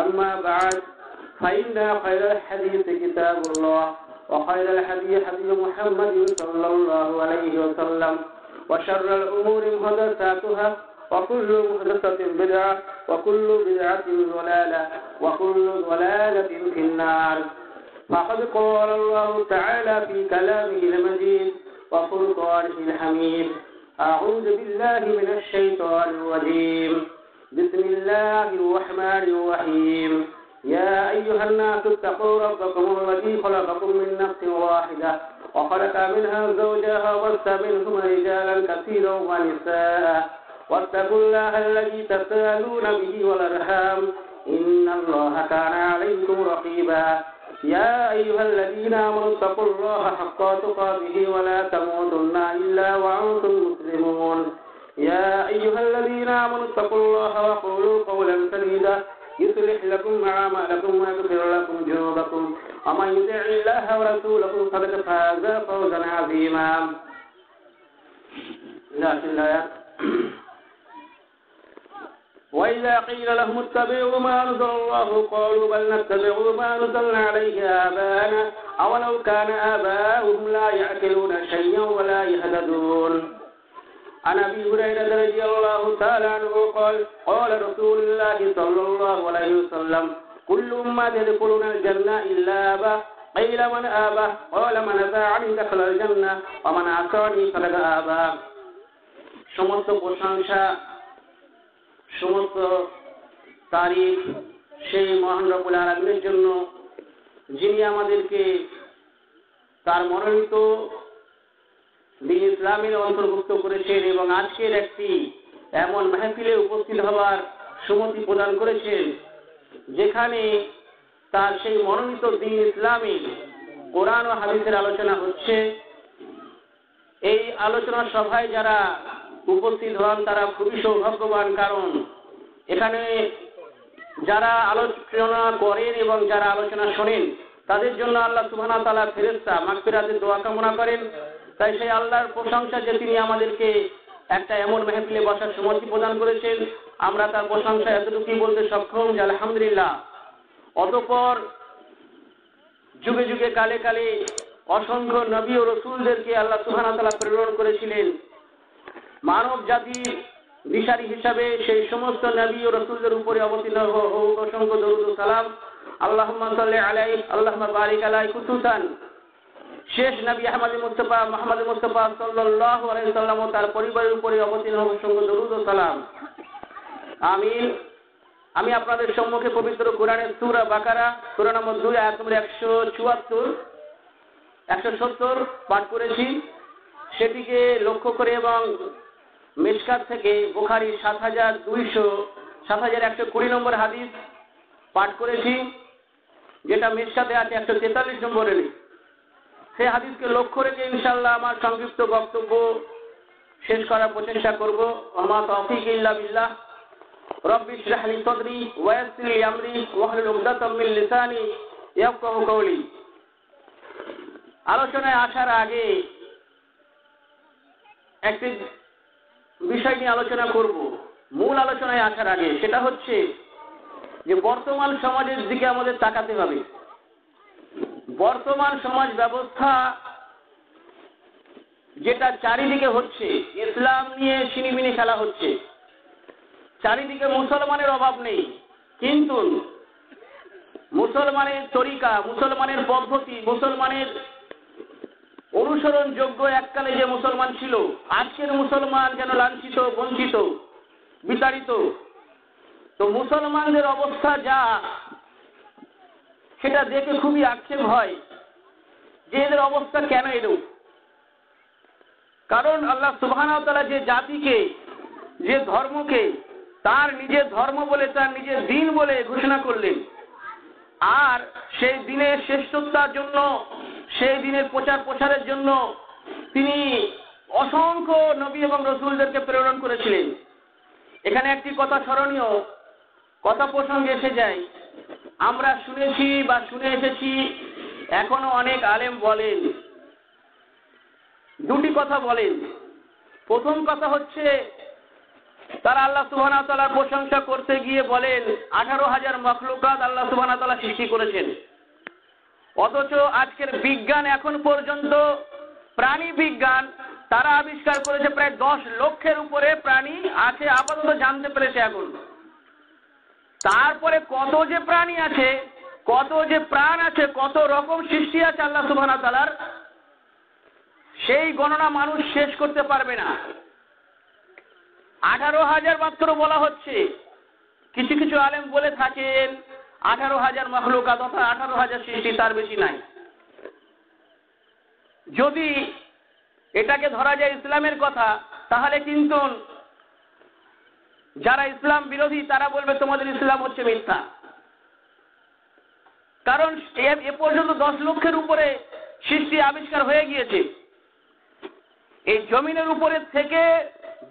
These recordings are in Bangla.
أما بعد فإن خير الحديث كتاب الله وخير الحديث حديث محمد صلى الله عليه وسلم وشر الأمور محدثاتها وكل محدثة بدعة وكل بدعة ضلالة وكل ضلالة في النار. فقد قال الله تعالى في كلامه المجيد وفرقانه الحميد أعوذ بالله من الشيطان الرجيم. بسم الله الرحمن الرحيم. يا أيها الناس اتقوا ربكم الذي خلقكم من نفس واحدة وخلق منها زوجها وبث منهما رجالا كثيرا ونساء. واتقوا الله الذي تسالون به والأرحام. إن الله كان عليكم رقيبا. يا أيها الذين آمنوا اتقوا الله حق تقاته ولا تموتن إلا وأنتم مسلمون. يا أيها الذين آمنوا اتقوا الله وقولوا قولا سديدا. يصلح لكم أعمالكم ويغفر لكم ذنوبكم. ومن يطع الله ورسوله فقد فاز فوزا عظيما. لكن لا وإذا قيل لهم اتبعوا ما أنزل الله قالوا بل نتبع ما أنزلنا عليه آباءنا أولو كان آباؤهم لا يعقلون شيئا ولا يهتدون. عن أبي هريرة رضي الله تعالى عنه قال قال رسول الله صلى الله عليه وسلم كل أمة يدخلون الجنة إلا أبا قيل من آبى قال من أطاعني دخل الجنة ومن عصاني فقد آبى সমস্ত প্রশংসা সমস্ত তারিখ সেই মহান রবুল আলমিনের জন্য যিনি আমাদেরকে তার মনোনীত দিন ইসলামের অন্তর্ভুক্ত করেছেন এবং আজকের একটি এমন মেহফিলে উপস্থিত হওয়ার সুমতি প্রদান করেছেন, যেখানে তার সেই মনোনীত দিন ইসলামের কোরআন ও হাদিসের আলোচনা হচ্ছে। এই আলোচনা সভায় যারা উপস্থিত হন, তারা খুবই সৌভাগ্যবান, কারণ এখানে যারা আলোচনা করেন এবং যারা আলোচনা শোনেন, তাদের জন্য আল্লাহ সুবাহ তালা ফেরেস্তা মাকফিরাতের দোয়া কামনা করেন। তাই সেই আল্লাহর প্রশংসা যে তিনি আমাদেরকে একটা এমন মেহফিলে বসার সমর্থি প্রদান করেছেন, আমরা তার প্রশংসা এতটুকুই বলতে সক্ষম যে আলহামদুলিল্লাহ। অতপর যুগে যুগে কালে কালে অসংখ্য নবী ও রসুলদেরকে আল্লাহ সুহানা প্রেরণ করেছিলেন। মানব জাতির দিশারি হিসাবে সেই সমস্ত নবী ও রসুলদের উপরে অবতীর্ণ হোক অসংখ্য দরুদ সালাম। আল্লাহ আলাই আল্লাহ বারিক আলাই কুতুতান শেষ নবী আহমদ মুস্তফা, মোহাম্মদ মুস্তফা সাল্লাহ আলাইসাল্লাম ও তার পরিবারের উপরে অবতীর্ণ অসংখ্য দরুদ সালাম। আমিন। আমি আপনাদের সম্মুখে পবিত্র কোরআনের সুরা বাকারা, সুরা নম্বর দুই, আয়াত নম্বর একশো চুয়াত্তর, একশো সত্তর পাঠ করেছি। সেটিকে লক্ষ্য করে এবং মেশকাত থেকে বোখারি সাত হাজার দুইশো, সাত হাজার একশো কুড়ি নম্বর হাদিস পাঠ করেছি, যেটা মেশকাতে আছে একশো তেতাল্লিশ নম্বরের সেই হাদিসকে লক্ষ্য রেখে ইনশাল্লাহ আমার সংক্ষিপ্ত বক্তব্য শেষ করার প্রচেষ্টা করব। আমার তফিক ইল্লা বিল্লাহ। রব্বি ইশরাহলি সদরি ওয়াসির লি আমরি ওয়াহলুল উকদাতাম মিন লিসানি ইয়াফকাহু কওলি। আলোচনায় আসার আগে একটি বিষয় নিয়ে আলোচনা করব। মূল আলোচনায় আসার আগে সেটা হচ্ছে যে বর্তমান সমাজের দিকে আমাদের তাকাতে হবে। বর্তমান সমাজ ব্যবস্থা যেটা চারিদিকে হচ্ছে, ইসলাম নিয়ে সিনিমিনি খেলা হচ্ছে। চারিদিকে মুসলমানের অভাব নেই, কিন্তু মুসলমানের তরিকা, মুসলমানের পদ্ধতি, মুসলমানের অনুসরণযোগ্য এককালে যে মুসলমান ছিল, আজকের মুসলমান যেন লাঞ্ছিত, বঞ্চিত, বিতাড়িত। তো মুসলমানদের অবস্থা যা সেটা দেখে খুবই আক্ষেপ হয় যে এদের অবস্থা কেন এরূপ কারণ আল্লাহ সুবহানাহু যে জাতিকে, যে ধর্মকে, তার নিজের ধর্ম বলে, তার নিজের দিন বলে ঘোষণা করলেন। আর সেই দিনের শ্রেষ্ঠতার জন্য, সেই দিনের প্রচার প্রসারের জন্য তিনি অসংখ্য নবী এবং রসুলদেরকে প্রেরণ করেছিলেন। এখানে একটি কথা স্মরণীয়, কথা প্রসঙ্গে এসে যায়। আমরা শুনেছি বা শুনে এসেছি, এখনও অনেক আলেম বলেন। দুটি কথা বলেন। প্রথম কথা হচ্ছে, তারা আল্লাহ সুবাহ তালার প্রশংসা করতে গিয়ে বলেন, আঠারো হাজার মখলুকাত আল্লাহ সুবাহ তালা সৃষ্টি করেছেন। অথচ আজকের বিজ্ঞান এখন পর্যন্ত, প্রাণী বিজ্ঞান, তারা আবিষ্কার করেছে প্রায় দশ লক্ষের উপরে প্রাণী আছে, আপাতত জানতে পেরেছে এখন। তারপরে কত যে প্রাণী আছে, কত যে প্রাণ আছে, কত রকম সৃষ্টি আছে আল্লাহ সুবাহ তালার সেই গণনা মানুষ শেষ করতে পারবে না। আঠারো হাজার মাত্র বলা হচ্ছে। কিছু কিছু আলেম বলে থাকেন, আঠারো হাজার মখলুকাত তথা আঠারো হাজার সৃষ্টি তার বেশি নাই। যদি এটাকে ধরা যায় ইসলামের কথা, তাহলে কিন্তু যারা ইসলাম বিরোধী, তারা বলবে তোমাদের ইসলাম হচ্ছে মিথ্যা। কারণ এ পর্যন্ত দশ লক্ষের উপরে সৃষ্টি আবিষ্কার হয়ে গিয়েছে। এই জমিনের উপরে থেকে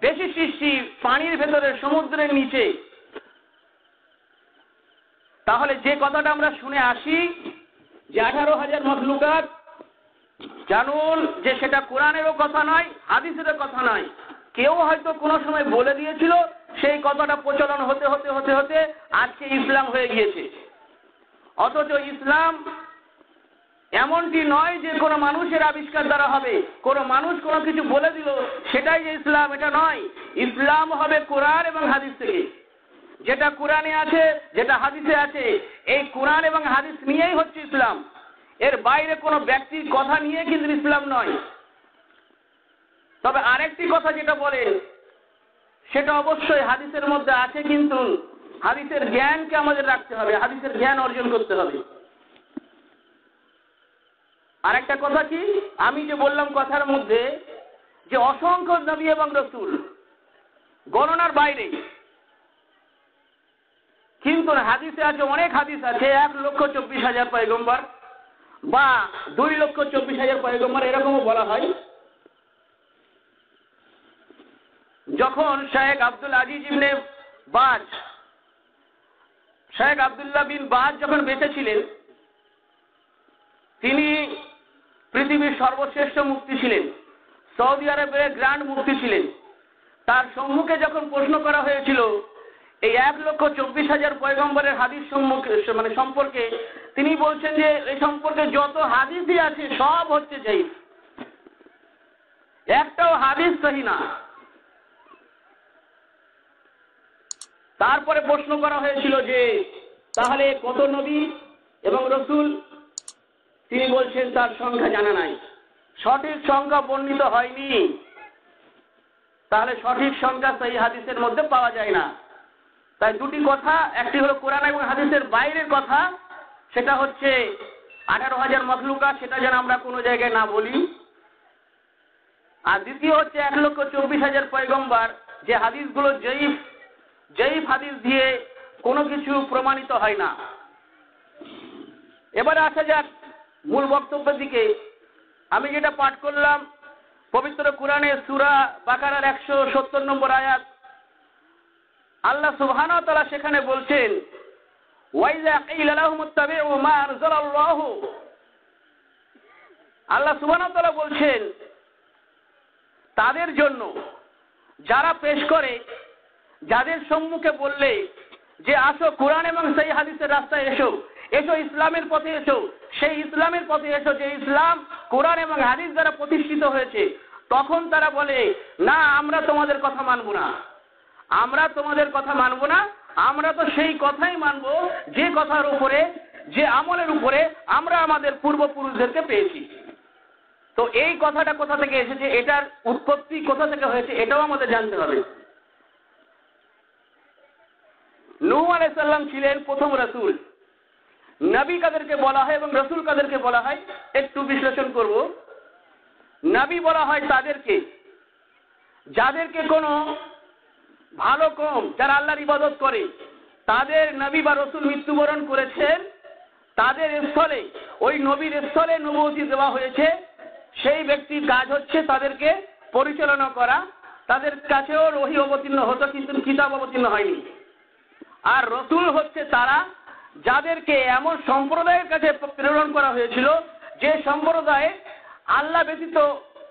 বেশি সৃষ্টি পানির ভেতরে, সমুদ্রের নিচে। তাহলে যে কথাটা আমরা শুনে আসি, যে আঠারো হাজার মখলুকাত, জানুন যে সেটা কোরআনেরও কথা নয়, হাদিসেরও কথা নয়। কেউ হয়তো কোনো সময় বলে দিয়েছিল সেই কথাটা প্রচলন হতে হতে হতে হতে আজকে ইসলাম হয়ে গিয়েছে। অথচ ইসলাম এমনটি নয় যে কোনো মানুষের আবিষ্কার দ্বারা হবে। কোনো মানুষ কোনো কিছু বলে দিল, সেটাই যে ইসলাম, এটা নয়। ইসলাম হবে কোরআন এবং হাদিস থেকে। যেটা কোরআনে আছে, যেটা হাদিসে আছে, এই কোরআন এবং হাদিস নিয়েই হচ্ছে ইসলাম। এর বাইরে কোনো ব্যক্তির কথা নিয়ে কিন্তু ইসলাম নয়। তবে আরেকটি কথা যেটা বলেন সেটা অবশ্যই হাদিসের মধ্যে আছে, কিন্তু হাদিসের জ্ঞানকে আমাদের রাখতে হবে, হাদিসের জ্ঞান অর্জন করতে হবে। আরেকটা কথা কি? আমি যে বললাম কথার মধ্যে যে অসংখ্য নবী এবং রসুল গণনার বাইরে, কিন্তু হাদিসে আছে, অনেক হাদিস আছে, এক লক্ষ চব্বিশ হাজার পয়গম্বর বা দুই লক্ষ চব্বিশ হাজার পয়গম্বর, এরকমও বলা হয়। যখন শেখ আব্দুল আজিজ ইবনে বাজ শেখ আবদুল্লাহ বিন বাজ যখন বেঁচে ছিলেন, তিনি পৃথিবীর সর্বশ্রেষ্ঠ মুক্তি ছিলেন, সৌদি আরবের গ্র্যান্ড মুক্তি ছিলেন। তার সম্মুখে যখন প্রশ্ন করা হয়েছিল, এই এক লক্ষ চব্বিশ হাজার পয়গম্বরের হাদিস সম্মুখে মানে সম্পর্কে, তিনি বলছেন যে এই সম্পর্কে যত হাদিসই আছে, সব হচ্ছে যাই একটাও হাদিস সহি না। তারপরে প্রশ্ন করা হয়েছিল যে, তাহলে কত নবী এবং রসুল? তিনি বলছেন, তার সংখ্যা জানা নাই। সঠিক সংখ্যা বর্ণিত হয়নি। তাহলে সঠিক সংখ্যা সেই হাদিসের মধ্যে পাওয়া যায় না। তাই দুটি কথা, একটি হলো কোরআন এবং হাদিসের বাইরের কথা, সেটা হচ্ছে আঠারো হাজার মখলুকা সেটা যেন আমরা কোনো জায়গায় না বলি। আর দ্বিতীয় হচ্ছে এক লক্ষ চব্বিশ হাজার পয়গম্বার, যে হাদিসগুলো জয়ীফ জয়ীফ হাদিস দিয়ে কোনো কিছু প্রমাণিত হয় না। এবারে আসা যাক মূল বক্তব্যের দিকে। আমি যেটা পাঠ করলাম, পবিত্র কোরআনে সুরা বাকারার একশো সত্তর নম্বর আয়াত। আল্লাহ সুবহান তারা সেখানে বলছেন আল্লাহ সুবহান বলছেন, তাদের জন্য যারা পেশ করে যাদের সম্মুখে বললে যে আসো, কোরআন এবং সেই হাদিসের রাস্তায় এসো এসো, ইসলামের পথে এসো, সেই ইসলামের পথে এসো, যে ইসলাম কোরআন এবং হাদিস দ্বারা প্রতিষ্ঠিত হয়েছে, তখন তারা বলে, না, আমরা তোমাদের কথা মানব না। আমরা তোমাদের কথা মানব না, আমরা তো সেই কথাই মানব, যে কথার উপরে, যে আমলের উপরে আমরা আমাদের পূর্বপুরুষদেরকে পেয়েছি। তো এই কথাটা কোথা থেকে এসেছে? এটার উৎপত্তি কোথা থেকে হয়েছে? এটাও আমাদের জানতে হবে। নূ আলাইসাল্লাম ছিলেন প্রথম রসুল। নবী কাদেরকে বলা হয় এবং রসুল কাদেরকে বলা হয়, একটু বিশ্লেষণ করব। নবী বলা হয় তাদেরকে। যাদেরকে কোনো ভালো কম, যারা আল্লাহর ইবাদত করে, তাদের নবী বা রসুল মৃত্যুবরণ করেছেন। তাদের স্থলে, ওই নবীর স্থলে নবতী দেওয়া হয়েছে। সেই ব্যক্তির কাজ হচ্ছে তাদেরকে পরিচালনা করা। তাদের কাছেও রহি অবতীর্ণ হতো, কিন্তু কিতাব অবতীর্ণ হয়নি। আর রসুল হচ্ছে তারা যাদেরকে এমন সম্প্রদায়ের কাছে প্রেরণ করা হয়েছিল, যে সম্প্রদায়ে আল্লাহ ব্যতীত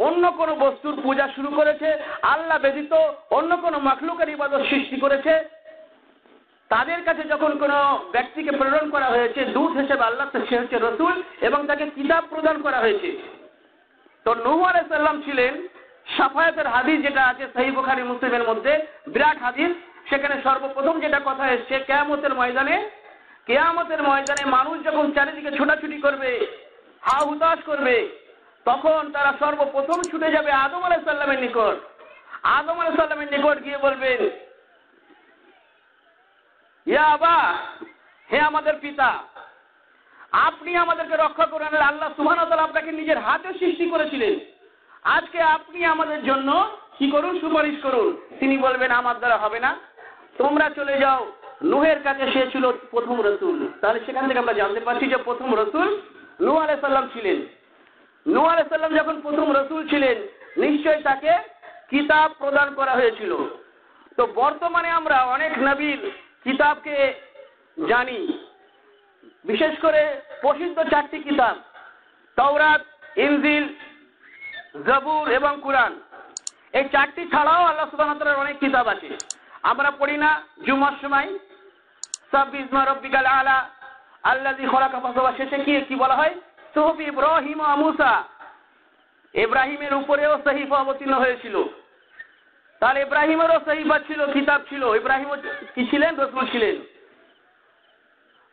অন্য কোনো বস্তুর পূজা শুরু করেছে, আল্লাহ ব্যতীত অন্য কোনো মাখলুকের ইবাদত সৃষ্টি করেছে। তাদের কাছে যখন কোনো ব্যক্তিকে প্রেরণ করা হয়েছে, দূত হিসেবে আল্লাহ সে হচ্ছে রসুল এবং তাকে কিতাব প্রদান করা হয়েছে। তো নূহ আলাইসাল্লাম ছিলেন সাফায়াতের হাদিস যেটা আছে সহি বুখারি মুসলিমের মধ্যে, বিরাট হাদিস। সেখানে সর্বপ্রথম যেটা কথা এসছে, কেয়ামতের ময়দানে কেয়ামতের ময়দানে মানুষ যখন চারিদিকে ছোটাছুটি করবে, হা হুতাশ করবে, তখন তারা সর্বপ্রথম ছুটে যাবে আদম আলাইসাল্লামের নিকট। আদম আলাইসাল্লামের নিকট গিয়ে বলবেন, ইয়া আবা, হে আমাদের পিতা, আপনি আমাদেরকে রক্ষা করে করেন আল্লাহ সুহান আপনাকে নিজের হাতে সৃষ্টি করেছিলেন। আজকে আপনি আমাদের জন্য কি করুন, সুপারিশ করুন? তিনি বলবেন, আমার দ্বারা হবে না। তোমরা চলে যাও। নুহের কাছে সে ছিল প্রথম রসুল। তাহলে সেখান থেকে আমরা জানতে পারছি যে প্রথম রসুল নু আলাইসাল্লাম ছিলেন। নু আলাইসাল্লাম যখন প্রথম রসুল ছিলেন নিশ্চয় তাকে কিতাব প্রদান করা হয়েছিল। তো বর্তমানে আমরা অনেক নবীর কিতাবকে জানি। বিশেষ করে প্রসিদ্ধ চারটি কিতাব, তওরাত, ইনজিল, জবুর এবং কুরআন। এই চারটি ছাড়াও আল্লাহ সুবাহ অনেক কিতাব আছে। আমরা পড়ি না, জুমার সময়। সাব্বিসমা রব্বিকাল আলা আল্লাজি খলাকা ফাসবা শেষে কি কি বলা হয়? সোহফ ইব্রাহিম মুসা। ইব্রাহিমের উপরেও সহিফা অবতীর্ণ হয়েছিল। তাহলে ইব্রাহিমেরও সহিফা ছিল, কিতাব ছিল। ইব্রাহিম কি ছিলেন? রসুল ছিলেন।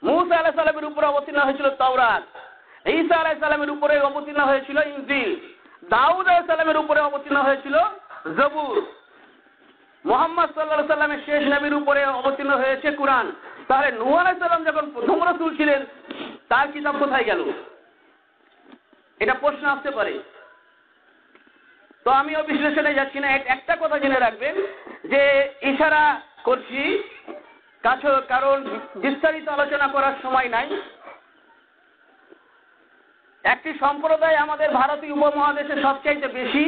মুসা আলাহ সালামের উপরে অবতীর্ণ হয়েছিল তওরাত। ঈসা আলাহ সালামের উপরে অবতীর্ণ হয়েছিল ইনজিল। দাউদ আলাহ সালামের উপরে অবতীর্ণ হয়েছিল জবুর। মোহাম্মদ সাল্লাহ সাল্লামের শেষ নবীর উপরে অবতীর্ণ হয়েছে কোরআন। তাহলে নূ আলাহ সাল্লাম যখন প্রথম রসুল ছিলেন, তার কিতাব কোথায় গেল? এটা প্রশ্ন আসতে পারে। তো আমিও বিশ্লেষণে যাচ্ছি না একটা কথা জেনে রাখবেন যে ইশারা করছি, কাছে কারণ বিস্তারিত আলোচনা করার সময় নাই। একটি সম্প্রদায় আমাদের ভারতীয় উপমহাদেশে সবচাইতে বেশি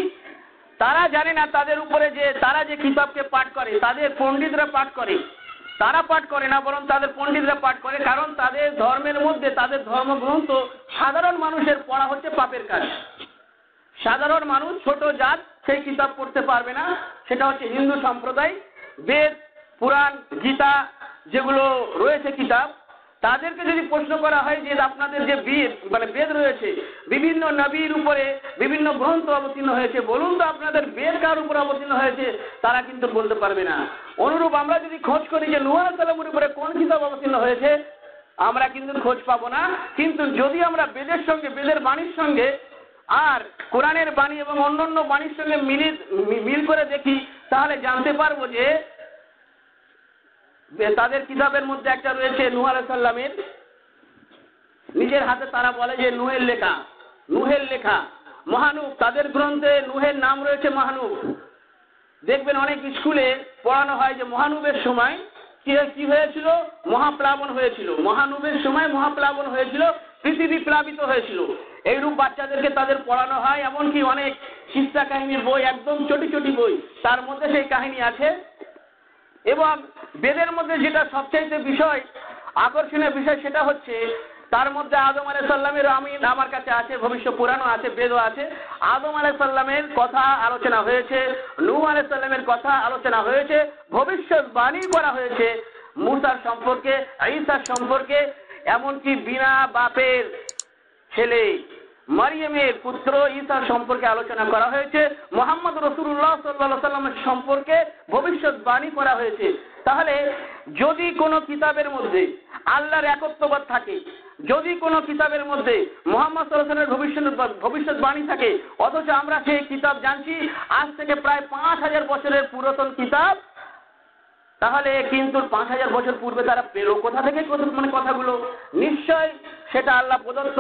তারা জানে না তাদের উপরে যে, তারা যে কিতাবকে পাঠ করে, তাদের পণ্ডিতরা পাঠ করে। তারা পাঠ করে না, বরং তাদের পণ্ডিতরা পাঠ করে, কারণ তাদের ধর্মের মধ্যে, তাদের ধর্মগ্রন্থ সাধারণ মানুষের পড়া হচ্ছে পাপের কাজ। সাধারণ মানুষ, ছোট জাত, সেই কিতাব পড়তে পারবে না। সেটা হচ্ছে হিন্দু সম্প্রদায়, বেদ, পুরাণ, গীতা, যেগুলো রয়েছে কিতাব তাদেরকে যদি প্রশ্ন করা হয় যে আপনাদের যে বেদ মানে বেদ রয়েছে, বিভিন্ন নবীর উপরে বিভিন্ন গ্রন্থ অবতীর্ণ হয়েছে, বলুন তো আপনাদের বেদ কার উপরে অবতীর্ণ হয়েছে, তারা কিন্তু বলতে পারবে না। অনুরূপ আমরা যদি খোঁজ করি যে নুয়ার সালামের উপরে কোন কিতাব অবতীর্ণ হয়েছে, আমরা কিন্তু খোঁজ পাবো না। কিন্তু যদি আমরা বেদের সঙ্গে, বেদের বাণীর সঙ্গে আর কোরআনের বাণী এবং অন্যান্য বাণীর সঙ্গে মিলিত মিল করে দেখি, তাহলে জানতে পারব যে তাদের কিতাবের মধ্যে একটা রয়েছে নুহ আলাইসাল্লামের নিজের হাতে তারা বলে যে নুহের লেখা নুহের লেখা। মহানুব তাদের গ্রন্থে নুহের নাম রয়েছে মহানুব দেখবেন অনেক স্কুলে পড়ানো হয় যে মহানুবের সময় কি কি হয়েছিল? মহাপ্লাবন হয়েছিল। মহানুবের সময় মহাপ্লাবন হয়েছিল, পৃথিবী প্লাবিত হয়েছিল। এইরূপ বাচ্চাদেরকে তাদের পড়ানো হয়, এমনকি অনেক শিক্ষা কাহিনীর বই, একদম চটি চটি বই। তার মধ্যে সেই কাহিনী আছে এবং বেদের মধ্যে যেটা সবচাইতে বিষয়, আকর্ষণীয় বিষয় সেটা হচ্ছে, তার মধ্যে আদম আলাই সাল্লামের আমি আমার কাছে আছে ভবিষ্য পুরাণও আছে, বেদও আছে। আদম আলাই সাল্লামের কথা আলোচনা হয়েছে নূ আলাই সাল্লামের কথা আলোচনা হয়েছে, ভবিষ্যৎ বাণী করা হয়েছে, মুসার সম্পর্কে, ঈসার সম্পর্কে, এমনকি বিনা বাপের ছেলে। মারিয়ামের পুত্র ঈসার সম্পর্কে আলোচনা করা হয়েছে। মোহাম্মদ রসুল্লাহ সাল্লাহ সাল্লামের সম্পর্কে ভবিষ্যৎবাণী করা হয়েছে। তাহলে যদি কোনো কিতাবের মধ্যে আল্লাহর একত্ববাদ থাকে, যদি কোনো কিতাবের মধ্যে মোহাম্মদ সাল্লামের ভবিষ্যৎ ভবিষ্যৎবাণী থাকে, অথচ আমরা সেই কিতাব জানছি, আজ থেকে প্রায় পাঁচ হাজার বছরের পুরাতন কিতাব, তাহলে কিন্তু পাঁচ হাজার বছর পূর্বে তারা পেল কোথা থেকে মানে কথাগুলো? নিশ্চয় সেটা আল্লাহ প্রদত্ত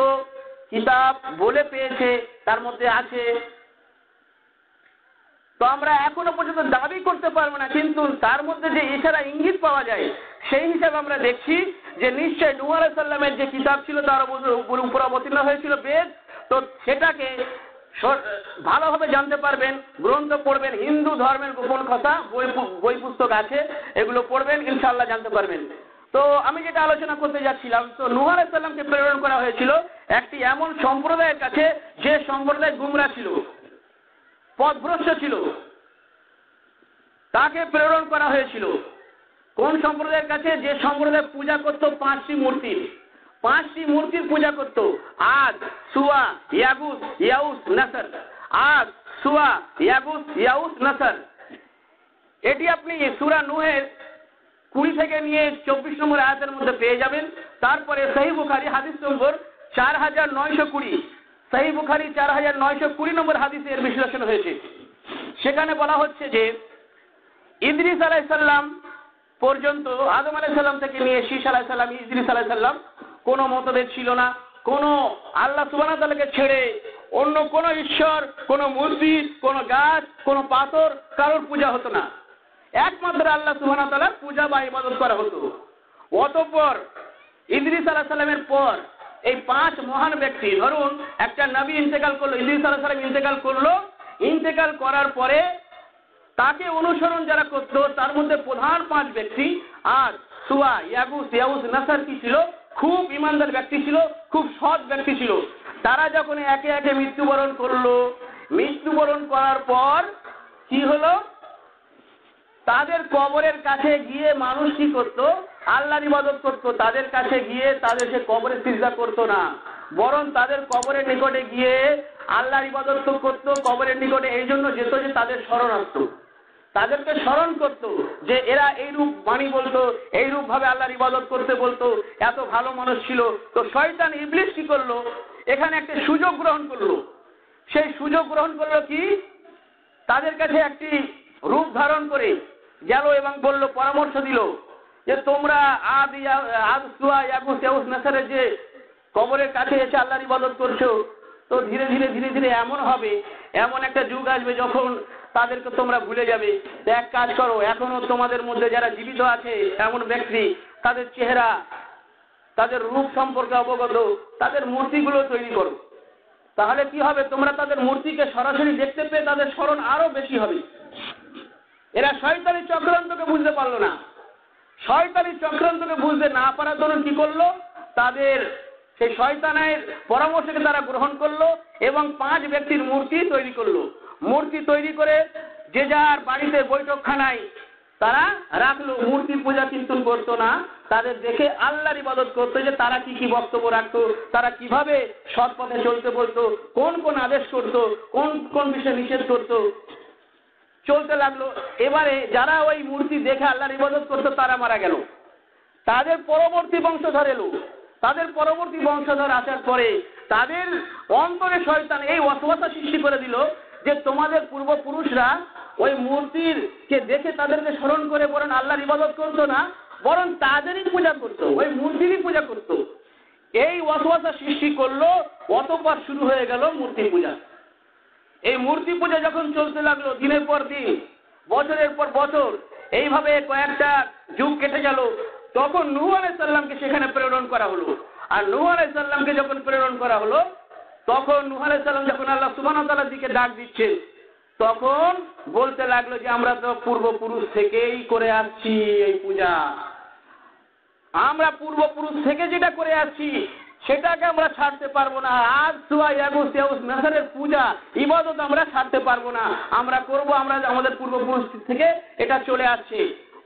কিতাব বলে পেয়েছে, তার মধ্যে আছে। তো আমরা এখনও পর্যন্ত দাবি করতে পারব না, কিন্তু তার মধ্যে যে ইশারা, ইঙ্গিত পাওয়া যায়, সেই হিসাবে আমরা দেখছি যে নিশ্চয় নূহ সাল্লামের যে কিতাব ছিল, তার উপর অবতীর্ণ হয়েছিল বেদ। তো সেটাকে ভালোভাবে জানতে পারবেন, গ্রন্থ পড়বেন, হিন্দু ধর্মের গোপন কথা, বই বই পুস্তক আছে, এগুলো পড়বেন ইনশাল্লাহ জানতে পারবেন। তো আমি যেটা আলোচনা করতে যাচ্ছিলাম, তো নুহ সাল্লামকে প্রেরণ করা হয়েছিল একটি এমন সম্প্রদায়ের কাছে যে সম্প্রদায় গুমরা ছিল, পথভ্রষ্ট ছিল। তাকে প্রেরণ করা হয়েছিল। কোন সম্প্রদায়ের কাছে? যে সম্প্রদায় পূজা করত, পাঁচটি মূর্তির পাঁচটি মূর্তির পূজা করত। আদ সুয়া ইয়াগুস ইয়াউস, নাসার। আদ সুয়া ইয়াগুস ইয়াউস, নাসার। এটি আপনি সুরা নুহের কুড়ি থেকে নিয়ে চব্বিশ নম্বর আয়াতের মধ্যে পেয়ে যাবেন। তারপরে সহি বুখারি হাদিস নম্বর চার হাজার নয়শো কুড়ি। সহি বুখারি চার হাজার নয়শো কুড়ি নম্বর হাদিসে এর বিশ্লেষণ হয়েছে। সেখানে বলা হচ্ছে যে, ইদ্রিস আলাইসাল্লাম পর্যন্ত, আদম আলাইসাল্লাম থেকে নিয়ে শীষ আলাইসাল্লাম ইদ্রিস আলাইসাল্লাম কোনো মতভেদ ছিল না। কোনো আল্লাহ সুবানাতালাকে ছেড়ে অন্য কোনো ঈশ্বর, কোনো মূর্তি কোনো গাছ, কোনো পাথর কারোর পূজা হতো না। একমাত্র আল্লাহ সুবানাতালার পূজা বা ইবাদত করা হতো। অতঃপর ইদ্রিস আলাহ সাল্লামের পর এই পাঁচ মহান ব্যক্তি, ধরুন, একটা নবী ইন্তেকাল করল, ইদ্রিস আলাহ সাল্লাম ইন্তেকাল করল, ইন্তেকাল করার পরে তাকে অনুসরণ যারা করতো, তার মধ্যে প্রধান পাঁচ ব্যক্তি, আর সুয়া, ইয়াগুস, ইয়াউস, নাসার কি ছিল? খুব ইমানদার ব্যক্তি ছিল, খুব সৎ ব্যক্তি ছিল। তারা যখন একে একে মৃত্যুবরণ করল, মৃত্যুবরণ করার পর কি হলো? তাদের কবরের কাছে গিয়ে মানুষ কি করতো? আল্লাহর ইবাদত করতো, তাদের কাছে গিয়ে তাদের সে কবরে সিজা করতো না। বরং তাদের কবরের নিকটে গিয়ে আল্লাহর ইবাদত করতো, কবরের নিকটে এই জন্য যেত যে তাদের স্মরণ আসতো। তাদেরকে স্মরণ করতো যে এরা এইরূপ বাণী বলতো, এইরূপ ভাবে আল্লাহর ইবাদত করতে বলতো, এত ভালো মানুষ ছিল। তো শয়তান ইবলিশ কি করল? এখানে একটা সুযোগ গ্রহণ করল। সেই সুযোগ গ্রহণ করল কি? তাদের কাছে একটি রূপ ধারণ করে গেল এবং বলল, পরামর্শ দিল যে তোমরা আদ যে কবরের কাছে এসে আল্লাহর ইবাদত করছ, তো ধীরে ধীরে ধীরে ধীরে এমন হবে, এমন একটা যুগ আসবে যখন তাদেরকে তোমরা ভুলে যাবে। এক কাজ করো, এখনও তোমাদের মধ্যে যারা জীবিত আছে, এমন ব্যক্তি, তাদের চেহারা, তাদের রূপ সম্পর্কে অবগত, তাদের মূর্তিগুলো তৈরি করো। তাহলে কি হবে? তোমরা তাদের মূর্তিকে সরাসরি দেখতে পেয়ে তাদের স্মরণ আরও বেশি হবে। এরা শয়তানি চক্রান্তকে বুঝতে পারল না। শয়তানি চক্রান্তকে বুঝতে না পারার জন্য কি করল? তাদের সেই শয়তানের পরামর্শকে তারা গ্রহণ করল এবং পাঁচ ব্যক্তির মূর্তি তৈরি করল। মূর্তি তৈরি করে যে যার বাড়িতে বৈঠকখানায় তারা রাখল। মূর্তি পূজা কিন্তু করতো না। তাদের দেখে আল্লাহর ইবাদত করতো যে তারা কি কি বক্তব্য রাখতো, তারা কীভাবে সৎ পথে চলতে বলতো, কোন কোন আদেশ করতো, কোন কোন বিষয়ে নিষেধ করতো। চলতে লাগল। এবারে যারা ওই মূর্তি দেখে আল্লাহর ইবাদত করতো তারা মারা গেল। তাদের পরবর্তী বংশধর এলো। তাদের পরবর্তী বংশধর আসার পরে তাদের অন্তরে শয়তান এই অসুবাসা সৃষ্টি করে দিল যে তোমাদের পূর্বপুরুষরা ওই মূর্তির কে দেখে তাদেরকে স্মরণ করে বরং আল্লাহর ইবাদত করতো না, বরং তাদেরই পূজা করতো, ওই মূর্তিরই পূজা করতো। এই অসুবাসা সৃষ্টি করল, অতপর শুরু হয়ে গেল মূর্তি পূজা। এই মূর্তি পূজা যখন চলতে লাগল, দিনের পর দিন, বছরের পর বছর, এইভাবে কয়েকটা যুগ কেটে গেল, তখন নূহ আলাইসাল্লামকে সেখানে প্রেরণ করা হলো। আর নূহ আলাইসাল্লামকে যখন প্রেরণ করা হলো, তখন নূহ আলাইসাল্লাম যখন আল্লাহ সুবাহতালার দিকে ডাক দিচ্ছে তখন বলতে লাগল যে, আমরা তো পূর্বপুরুষ থেকেই করে আসছি এই পূজা। আমরা পূর্বপুরুষ থেকে যেটা করে আসছি সেটাকে আমরা ছাড়তে পারব না। আজ সুয়া ইয়াগুস ইয়াউস পূজা, ইবাদত আমরা ছাড়তে পারব না। আমরা করব, আমরা আমাদের পূর্বপুরুষ থেকে এটা চলে আসছে।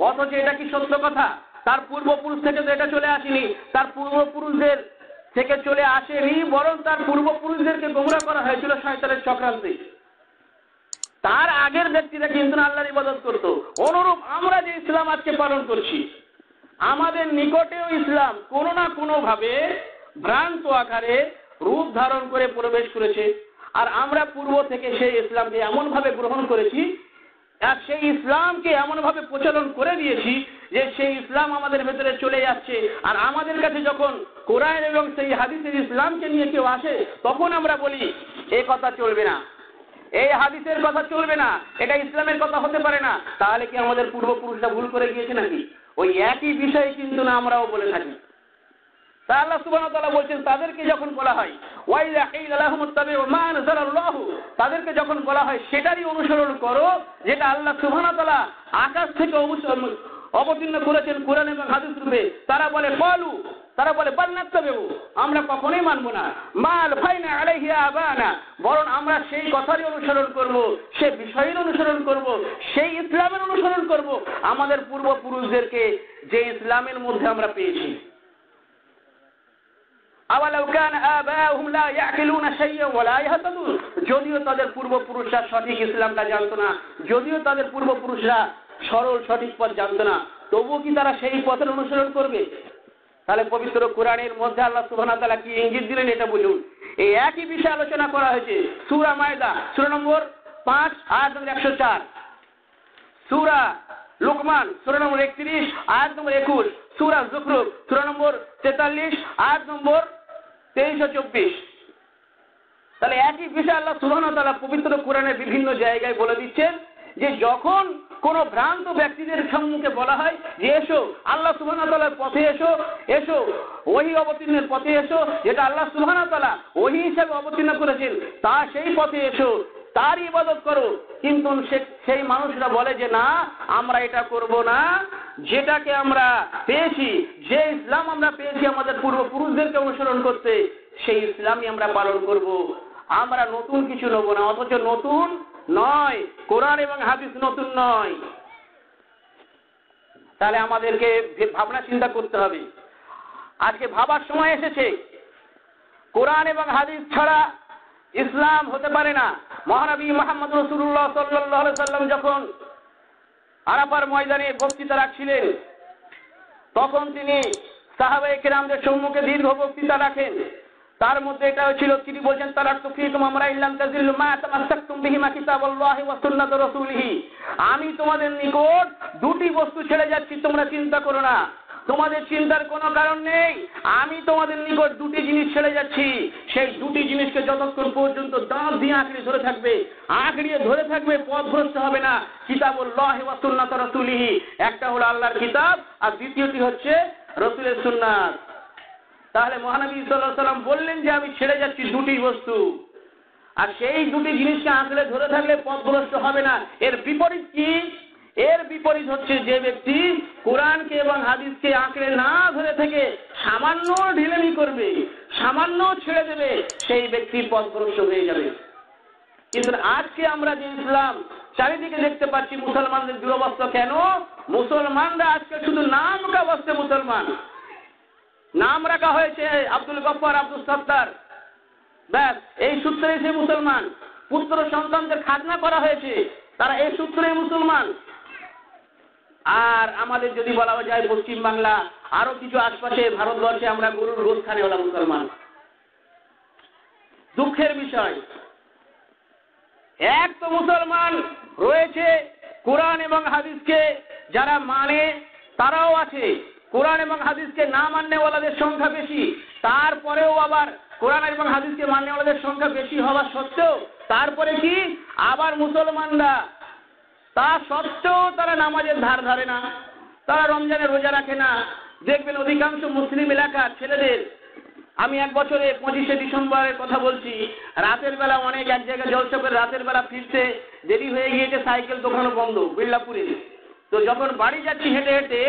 অথচ এটা কি সত্য কথা? তার পূর্বপুরুষ থেকে তো এটা চলে আসেনি। তার পূর্বপুরুষদের থেকে চলে আসেনি, বরং তার পূর্বপুরুষদেরকে গোমরা করা হয়েছিল শয়তানের চক্রান্তে। তার আগের ব্যক্তিরা কিন্তু আল্লাহর ইবাদত করত। অনুরূপ আমরা যে ইসলাম আজকে পালন করছি, আমাদের নিকটেও ইসলাম কোনো না কোনো ভাবে ভ্রান্ত আকারে রূপ ধারণ করে প্রবেশ করেছে। আর আমরা পূর্ব থেকে সেই ইসলামকে এমনভাবে গ্রহণ করেছি, আর সেই ইসলামকে এমনভাবে প্রচলন করে দিয়েছি যে সেই ইসলাম আমাদের ভেতরে চলে যাচ্ছে। আর আমাদের কাছে যখন কোরআন এবং সেই হাদিসের ইসলামকে নিয়ে কেউ আসে, তখন আমরা বলি, এ কথা চলবে না। এই হাদিসের কথা চলবে না। এটা ইসলামের কথা হতে পারে না। তাহলে কি আমাদের পূর্বপুরুষরা ভুল করে গিয়েছে নাকি? ওই একই বিষয় কিন্তু না আমরাও বলে থাকি। আল্লাহ সুবহানাহু বলছেন, তাদেরকে যখন বলা হয় ওয়াইদা কিল লাহুম ইত্তাবিউ মা নাযালাল্লাহু তাদেরকে যখন বলা হয়, সেটারই অনুসরণ করো, যেটা আল্লাহ সুবহানাহু আকাশ থেকে অবতীর্ণ করেছেন কোরআন এবং হাদিস রূপে। তারা বলে, কলু তারা বলে বান্নাত্তাবেউ আমরা কখনোই মানব না। মাল ফাইনা আলাইহি আবানা বরং আমরা সেই কথারই অনুসরণ করব, সে বিষয়ের অনুসরণ করব, সেই ইসলামের অনুসরণ করব। আমাদের পূর্বপুরুষদেরকে যে ইসলামের মধ্যে আমরা পেয়েছি আওয়ালাউ কান আবাহুম লা ইয়াকিলুনা শাইয়্যান ওয়া লা ইয়াহতাদুন যদিও তাদের পূর্বপুরুষরা সঠিক ইসলামটা জানতো না, যদিও তাদের পূর্বপুরুষরা সরল, সঠিক পথ জানতো না, তবুও কি তারা সেই পথের অনুসরণ করবে? তাহলে পবিত্র কোরআনের মধ্যে আল্লাহ সুবহানাহু তাআলা কি ইঙ্গিত দিলেন এটা বুঝুন। এই একই বিষয়ে আলোচনা করা হয়েছে, সুরা মায়দা, সূরা নম্বর 5 আয়াত নম্বর 104 সূরা লুকমান, সূরা নম্বর 31 আয়াত নম্বর 21 সূরা যুখরুফ সূরা নম্বর 43 আয়াত নম্বর তেইশ ও চব্বিশ। তাহলে একই বিষয় আল্লাহ সুবহানাহু তাআলা পবিত্র কোরআনের বিভিন্ন জায়গায় বলে দিচ্ছেন যে যখন কোন ভ্রান্ত ব্যক্তিদের সম্মুখে বলা হয় যে এসো, আল্লাহ সুবহানাহু তাআলার পথে এসো এসো, ওহি অবতীর্ণের পথে এসো, যেটা আল্লাহ সুবহানাহু তাআলা ওহি হিসেবে অবতীর্ণ করেছেন, তা সেই পথে এসো, তার ইবাদত করো। কিন্তু সেই মানুষরা বলে যে, না, আমরা এটা করব না। যেটাকে আমরা পেয়েছি, যে ইসলাম আমরা পেয়েছি আমাদের পূর্বপুরুষদেরকে অনুসরণ করতে, সেই ইসলামই আমরা পালন করব। আমরা নতুন কিছু নেব না, অথচ নতুন নয়। কোরআন এবং হাদিস নতুন নয়। তাহলে আমাদেরকে ভাবনা চিন্তা করতে হবে। আজকে ভাবার সময় এসেছে। কোরআন এবং হাদিস ছাড়া ইসলাম হতে পারে না। মহানবী মোহাম্মদ রসুল্লাহ সাল্লাহ সাল্লাম যখন আরাফার ময়দানে বক্তৃতা রাখছিলেন। তখন তিনি সাহাবাই কেরামদের সম্মুখে দীর্ঘ বক্তৃতা রাখেন। তার মধ্যে এটা ছিল, তিনি বলছেন তারা তুফিকুম আমরা ইল্লাম মা তামাসসাকতুম বিহিমা কিতাবাল্লাহি ওয়া সুন্নাত রাসূলিহি। আমি তোমাদের নিকট দুটি বস্তু ছেড়ে যাচ্ছি, তোমরা চিন্তা করো না। তোমাদের চিন্তার কোনো কারণ নেই। আমি তোমাদের নিকট দুটি জিনিস ছেড়ে যাচ্ছি। সেই দুটি জিনিসকে যতক্ষণ পর্যন্ত দাঁত দিয়ে আঁকড়িয়ে ধরে থাকবে, আঁকড়িয়ে ধরে থাকবে, পথ পথভ্রষ্ট হবে না। কিতাবুল্লাহ ওয়াসুল্নাত রসুলিহি। একটা হলো আল্লাহর কিতাব, আর দ্বিতীয়টি হচ্ছে রসুলের সুন্নাত। তাহলে মহানবী সাল্লাহ সাল্লাম বললেন যে, আমি ছেড়ে যাচ্ছি দুটি বস্তু। আর সেই দুটি জিনিসকে আঁকড়ে ধরে থাকলে পথভ্রষ্ট হবে না। এর বিপরীত কি? এর বিপরীত হচ্ছে যে ব্যক্তি কোরআনকে এবং হাদিসকে আঁকড়ে না ধরে থেকে সামান্য ঢিলেমি করবে, সামান্য ছেড়ে দেবে, সেই ব্যক্তি পথভ্রষ্ট হয়ে যাবে। কিন্তু আজকে আমরা যে ইসলাম চারিদিকে দেখতে পাচ্ছি, মুসলমানদের দুরবস্থা কেন? মুসলমানরা আজকে শুধু নাম কাবস্তে মুসলমান। নাম রাখা হয়েছে আব্দুল গফর আব্দুল সত্তার। ব্যাস, এই সূত্রে সে মুসলমান, পুত্র সন্তানদের খাজনা করা হয়েছে, তারা এই সূত্রে মুসলমান। আর আমাদের যদি বলা যায় পশ্চিম বাংলা, আরও কিছু আশপাশে ভারতবর্ষে আমরা গরুর রোজ খানে হলাম মুসলমান। দুঃখের বিষয়, এক তো মুসলমান রয়েছে কোরআন এবং হাদিসকে যারা মানে তারাও আছে। কোরআন এবং হাদিসকে না মান্যওয়ালাদের সংখ্যা বেশি। তারপরেও আবার কোরআন এবং হাদিসকে মান্যওয়ালাদের সংখ্যা বেশি হওয়া সত্ত্বেও, তারপরে কি? আবার মুসলমানরা তা সত্ত্বেও তারা নামাজের ধার ধারে না। তারা রমজানে রোজা রাখে না। দেখবেন অধিকাংশ মুসলিম এলাকার ছেলেদের, আমি এক বছরে পঁচিশে ডিসেম্বরের কথা বলছি, রাতের বেলা অনেক এক জায়গায় জলসা করে রাতের বেলা ফিরতে দেরি হয়ে গিয়েছে, সাইকেল দোকানও বন্ধ, বিল্লাপুরে। তো যখন বাড়ি যাচ্ছি হেঁটে হেঁটে,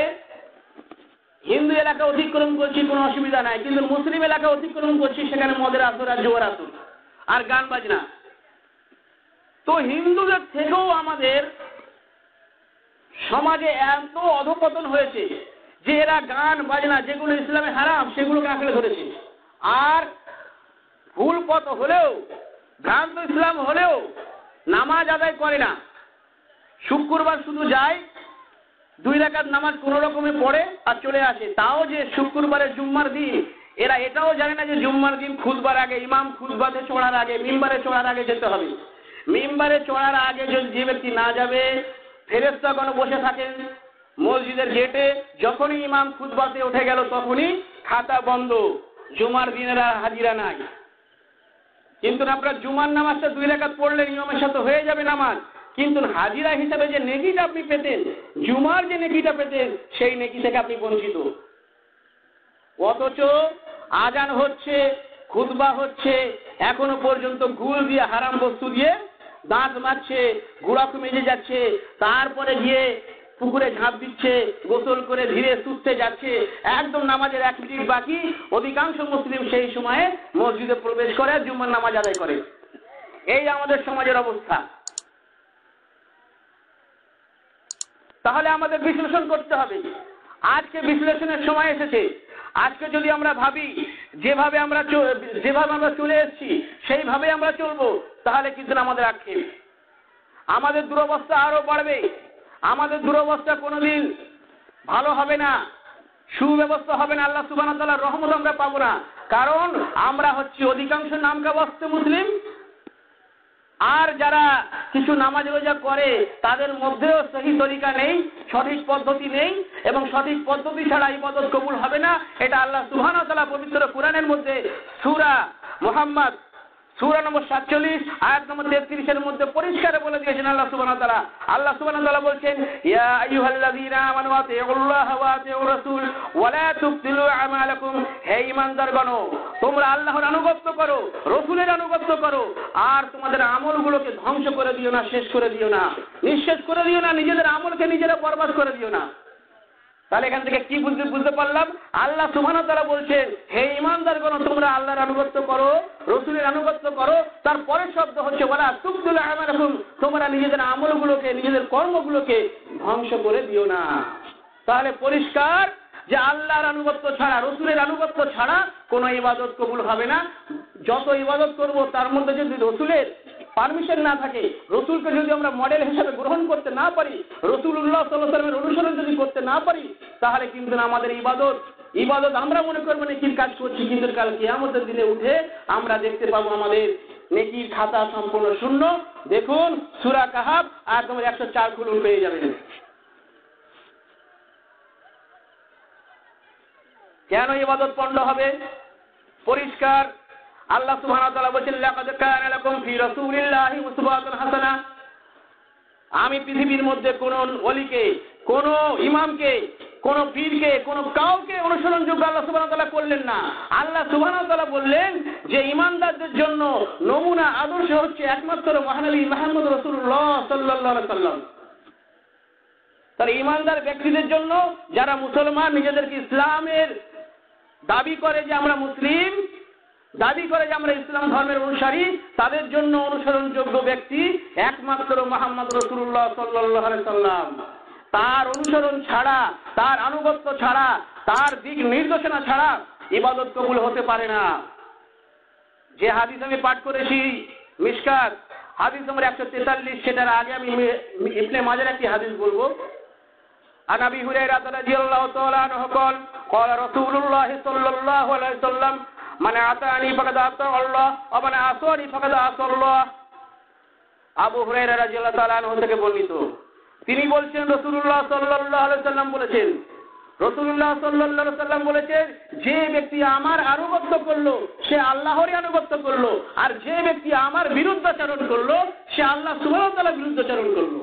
হিন্দু এলাকা অতিক্রম করছি, কোনো অসুবিধা নাই। কিন্তু মুসলিম এলাকা অতিক্রম করছি, সেখানে মদের আসর আর জোয়ার আসর, আর গান বাজনা। তো হিন্দুদের থেকেও আমাদের সমাজে এত অধপতন হয়েছে যে এরা গান, বাজনা যেগুলো ইসলামে হারাম, সেগুলোকে আঁকড়ে ধরেছে। আর ভুল পথ হলেও, ভ্রান্ত ইসলাম হলেও নামাজ আদায় করে না। শুক্রবার শুধু যায়, দুই রাকাত নামাজ কোন রকমে পড়ে আর চলে আসে। তাও যে শুক্রবারের জুম্মার দিন, এরা এটাও জানে না যে জুম্মার দিন খুদবার আগে, ইমাম খুদবাতে চড়ার আগে, মিম্বারে চড়ার আগে যেতে হবে। মিম্বারে চড়ার আগে যদি যে ব্যক্তি না যাবে ফেরেস্তা কোনো বসে থাকেন। মসজিদের গেটে যখনই ইমাম খুদবাতে উঠে গেল তখনই খাতা বন্ধ। জুমার দিনের আর হাজিরা নাই। কিন্তু আপনার জুমার নামাজটা দুই রেখাত পড়লে নিয়মের সাথে হয়ে যাবে নামাজ। কিন্তু হাজিরা হিসাবে যে নেকিটা আপনি পেতেন, জুমার যে নেকিটা পেতেন, সেই নেকি থেকে আপনি বঞ্চিত। অথচ আজান হচ্ছে, খুতবা হচ্ছে, এখনও পর্যন্ত গুল দিয়ে হারাম বস্তু দিয়ে দাঁত মারছে, গুড়াকু মেজে যাচ্ছে, তারপরে গিয়ে পুকুরে ঝাঁপ দিচ্ছে, গোসল করে ধীরে সুস্থে যাচ্ছে, একদম নামাজের এক মিনিট বাকি, অধিকাংশ মুসলিম সেই সময়ে মসজিদে প্রবেশ করে জুম্মার নামাজ আদায় করে। এই আমাদের সমাজের অবস্থা। তাহলে আমাদের বিশ্লেষণ করতে হবে। আজকে বিশ্লেষণের সময় এসেছে। আজকে যদি আমরা ভাবি, যেভাবে আমরা যেভাবে আমরা চলে এসেছি, সেইভাবে আমরা চলবো। তাহলে কিন্তু আমাদের আক্ষেপ? আমাদের দুরবস্থা আরও বাড়বে। আমাদের দুরবস্থা কোনোদিন ভালো হবে না, সুব্যবস্থা হবে না, আল্লাহ তাল্লাহ রহমত আমরা পাবো না। কারণ আমরা হচ্ছি অধিকাংশ নামকা বস্তে মুসলিম। আর যারা কিছু নামাজ রোজা করে, তাদের মধ্যেও সহি তরিকা নেই, সঠিক পদ্ধতি নেই, এবং সঠিক পদ্ধতি ছাড়া এই ইবাদত কবুল হবে না। এটা আল্লাহ সুবহানাহু পবিত্র কোরআনের মধ্যে সূরা মুহাম্মদ সূরা নম্বর 47 আয়াত নম্বর 33 এর মধ্যে পরিষ্কার বলে দিয়েছেন আল্লাহ সুবহানাহু ওয়া তাআলা। আল্লাহ সুবহানাহু ওয়া তাআলা বলছেন, ইয়া আমালাকুম। হে তোমরা আল্লাহর আনুগত্য করো, রসুলের আনুগত্য করো, আর তোমাদের আমলগুলোকে ধ্বংস করে দিও না, শেষ করে দিও না, নিঃশেষ করে দিও না, নিজেদের আমলকে নিজেরা বরবাদ করে দিও না। তাহলে এখান থেকে কি বুঝতে বুঝতে পারলাম? আল্লাহ সুবহানাহু তারা বলছেন হে ইমানদারগণ তোমরা আল্লাহর আনুগত্য করো, রসুলের আনুগত্য করো তার পরের শব্দ হচ্ছে বলা তুবদুল আমালাকুম তোমরা নিজেদের আমলগুলোকে, নিজেদের কর্মগুলোকে ধ্বংস করে দিও না। তাহলে পরিষ্কার যে আল্লাহর আনুগত্য ছাড়া, রসুলের আনুগত্য ছাড়া কোনো ইবাদত কবুল হবে না। যত ইবাদত করব, তার মধ্যে যদি রসুলের পারমিশন না থাকে, রসুলকে যদি আমরা মডেল হিসেবে গ্রহণ করতে না পারি রসুল উল্লাহ সাল্লামের অনুসরণ যদি করতে না পারি, তাহলে কিন্তু আমাদের ইবাদত ইবাদত আমরা মনে করব নেকির কাজ করছি, কিন্তু কাল কিয়ামতের দিনে উঠে আমরা দেখতে পাবো আমাদের নেকির খাতা সম্পূর্ণ শূন্য। দেখুন, সুরা কাহাব আর তোমার একশো চার খুলুন, পেয়ে যাবেন। কেন ইবাদত পণ্ড হবে? পরিষ্কার আল্লাহ সুবহানাহু ওয়া তাআলা বলেছেন, লাকাদ কানা লাকুম ফি রাসূলিল্লাহি উসওয়াতুন হাসানাহ আমি পৃথিবীর মধ্যে কোন ওলিকে, কোন ইমামকে, কোন পীরকে, কোন কাউকে অনুসরণযোগ্য আল্লাহ সুবহানাহু ওয়া তাআলা করলেন না। আল্লাহ সুবহানাহু ওয়া তাআলা বললেন যে, ইমানদারদের জন্য নমুনা আদর্শ হচ্ছে একমাত্র মহানবী মুহাম্মদ রাসূলুল্লাহ সাল্লাল্লাহু আলাইহি সাল্লাম তার ইমানদার ব্যক্তিদের জন্য যারা মুসলমান, নিজেদেরকে ইসলামের দাবি করে যে আমরা মুসলিম দাবি করে যে আমরা ইসলাম ধর্মের অনুসারী তাদের জন্য অনুসরণযোগ্য ব্যক্তি একমাত্র মোহাম্মদ রসুল্লাহ সাল্লাহ সাল্লাম তার অনুসরণ ছাড়া তার আনুগত্য ছাড়া তার দিক নির্দেশনা ছাড়া ইবাদত কবুল হতে পারে না যে হাদিস আমি পাঠ করেছি মিসকাত হাদিস নম্বর একশো তেতাল্লিশ সেটার আগে আমি ইবনে মাজার একটি হাদিস বলবো عن ابي هريره رضي الله تعالى عنه قال قال رسول الله صلى الله عليه وسلم মানে আতানি ফাকাদ আতা আল্লাহ মানে আসনি ফাকাদ আসাল্লাহ আবু হুরায়রা রাদিয়াল্লাহু তাআলা আনহু থেকে বর্ণিত। তিনি বলছেন, রাসূলুল্লাহ সাল্লাল্লাহু আলাইহি সাল্লাম বলেছেন রসুল্লাহ সাল্লাহ সাল্লাম বলেছেন, যে ব্যক্তি আমার আনুগত্য করল, সে আল্লাহরই আনুগত্য করল, আর যে ব্যক্তি আমার বিরুদ্ধাচরণ করল, সে আল্লাহ সুবাহতাল্লাহ বিরুদ্ধাচরণ করল।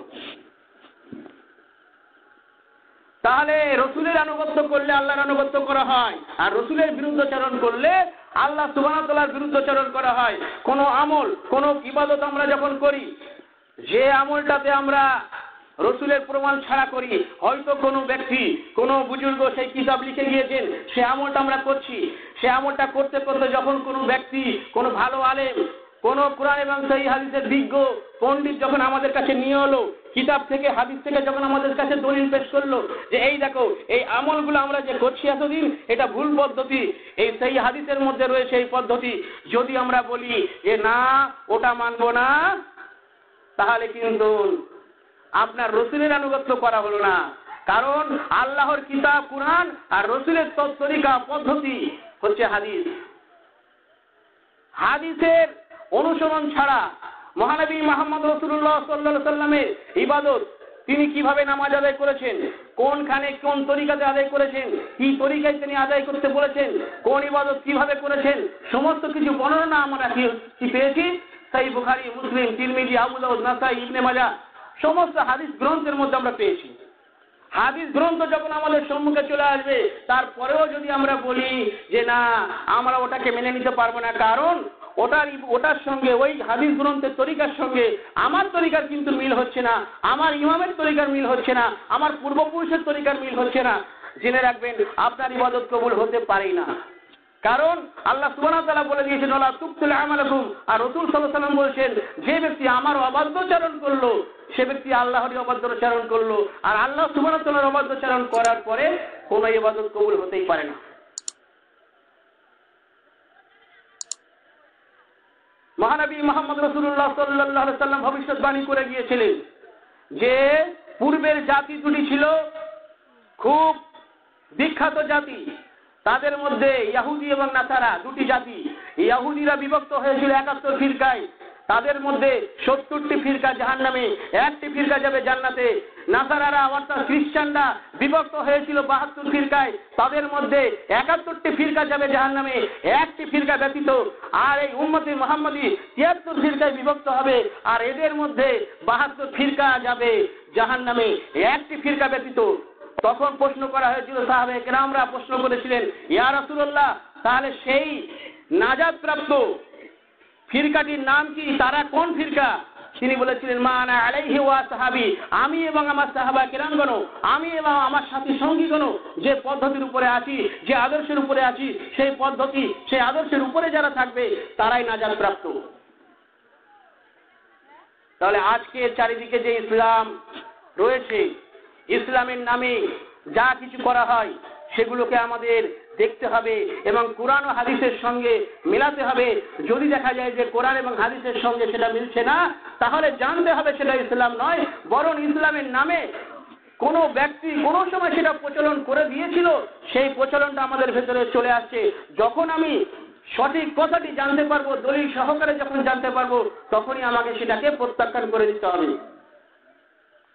তাহলে রসুলের আনুগত্য করলে আল্লাহর আনুগত্য করা হয়, আর রসুলের বিরুদ্ধাচরণ করলে আল্লাহ সুবাহতলার বিরুদ্ধচরণ করা হয়। কোনো আমল, কোনো ইবাদত আমরা যখন করি, যে আমলটাতে আমরা রসুলের প্রমাণ ছাড়া করি, হয়তো কোনো ব্যক্তি, কোনো বুজুর্গ সেই কিতাব লিখে গিয়েছেন, সে আমলটা আমরা করছি। সে আমলটা করতে করতে যখন কোনো ব্যক্তি, কোনো ভালো আলেম কোন কোরআন এবং সেই হাদিসের বিজ্ঞ পণ্ডিত যখন আমাদের কাছে নিয়ে হলো কিতাব থেকে, হাদিস থেকে যখন আমাদের কাছে দলিল পেশ করল যে, এই দেখো, এই আমলগুলো আমরা যে করছি এতদিন, এটা ভুল পদ্ধতি। এই সেই হাদিসের মধ্যে রয়েছে এই পদ্ধতি। যদি আমরা বলি যে, না, ওটা মানব না, তাহলে কিন্তু আপনার রসুলের আনুগত্য করা হলো না। কারণ আল্লাহর কিতাব, কোরআন আর রসুলের তরিকা পদ্ধতি হচ্ছে হাদিস। হাদিসের অনুসরণ ছাড়া মহানবী মোহাম্মদ রসুল্লাহ সাল্লা সাল্লামের ইবাদত তিনি কীভাবে নামাজ আদায় করেছেন, কোনখানে কোন তরিকাতে আদায় করেছেন, কি তরিকায় তিনি আদায় করতে বলেছেন, কোন ইবাদত কীভাবে করেছেন, সমস্ত কিছু বর্ণনা আমরা কি পেয়েছি? সেই বুখারি, মুসলিম, তিরমিজি, আবু দাউদ, নাসাই, ইবনে মাজা সমস্ত হাদিস গ্রন্থের মধ্যে আমরা পেয়েছি। হাদিস গ্রন্থ যখন আমাদের সম্মুখে চলে আসবে, তারপরেও যদি আমরা বলি যে না, আমরা ওটাকে মেনে নিতে পারব না, কারণ ওটার ওটার সঙ্গে, ওই হাদিস গ্রন্থের তরিকার সঙ্গে আমার তরিকার কিন্তু মিল হচ্ছে না, আমার ইমামের তরিকার মিল হচ্ছে না, আমার পূর্বপুরুষের তরিকার মিল হচ্ছে না। জেনে রাখবেন, আপনার ইবাদত কবুল হতে পারেই না। কারণ আল্লাহ সুবাহ বলে দিয়েছেন ওলা তুকতুল আমালাকুম। আর সাল্লাহ সাল্লাম বলছেন, যে ব্যক্তি আমার অবাধ্যচারণ করল, সে ব্যক্তি আল্লাহরই অবাধ্যচারণ করল। আর আল্লাহ সুবাহ তাল্লাহর অবাধ্যচারণ করার পরে কোনো ইবাদত কবুল হতেই পারে না। মহানবী মোহাম্মদ রসুল্লাহ সাল্লাহ সাল্লাম ভবিষ্যৎবাণী করে গিয়েছিলেন যে পূর্বের জাতি দুটি ছিল খুব বিখ্যাত জাতি। তাদের মধ্যে ইয়াহুদি এবং নাসারা দুটি জাতি। ইয়াহুদিরা বিভক্ত হয়েছিল একাত্তর ফিরকায়। তাদের মধ্যে সত্তরটি ফিরকা জাহান নামে একটি ফিরকা যাবে জান্নাতে। নাসারারা, অর্থাৎ খ্রিস্টানরা বিভক্ত হয়েছিল বাহাত্তর ফিরকায়। তাদের মধ্যে একাত্তরটি ফিরকা যাবে জাহান নামে একটি ফিরকা ব্যতীত আর এই উম্মতি মোহাম্মদী তিয়াত্তর ফিরকায় বিভক্ত হবে। আর এদের মধ্যে বাহাত্তর ফিরকা যাবে জাহান নামে একটি ফিরকা ব্যতীত। তখন প্রশ্ন করা হয়েছিল, সাহাবে কেরামরা প্রশ্ন করেছিলেন, ইয়া তাহলে সেই নাজাদ প্রাপ্ত ফিরকাটির নাম কি? তারা কোন ফিরকা? তিনি বলেছিলেন মা না আলাইহি ওয়া সাহাবি, আমি এবং আমার সাহাবা কেরামগণ, আমি এবং আমার সাথী সঙ্গীগণ যে পদ্ধতির উপরে আছি, যে আদর্শের উপরে আছি, সেই পদ্ধতি, সেই আদর্শের উপরে যারা থাকবে, তারাই নাজাদ প্রাপ্ত। তাহলে আজকে চারিদিকে যে ইসলাম রয়েছে, ইসলামের নামে যা কিছু করা হয়, সেগুলোকে আমাদের দেখতে হবে এবং কোরআন ও হাদিসের সঙ্গে মেলাতে হবে। যদি দেখা যায় যে কোরআন এবং হাদিসের সঙ্গে সেটা মিলছে না তাহলে জানতে হবে সেটা ইসলাম নয়, বরং ইসলামের নামে কোনো ব্যক্তি কোনো সময় সেটা প্রচলন করে দিয়েছিল, সেই প্রচলনটা আমাদের ভেতরে চলে আসছে। যখন আমি সঠিক কথাটি জানতে পারব, দলিল সহকারে যখন জানতে পারব, তখনই আমাকে সেটাকে প্রত্যাখ্যান করে দিতে হবে।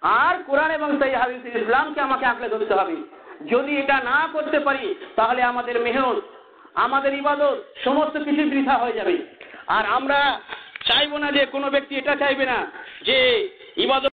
আর কোরআন এবং সেই হাদিস ইসলামকে আমাকে আঁকড়ে ধরতে হবে। যদি এটা না করতে পারি, তাহলে আমাদের মেহনত, আমাদের ইবাদত, সমস্ত কিছু বৃথা হয়ে যাবে। আর আমরা চাইব না যে কোনো ব্যক্তি এটা চাইবে না যে ইবাদত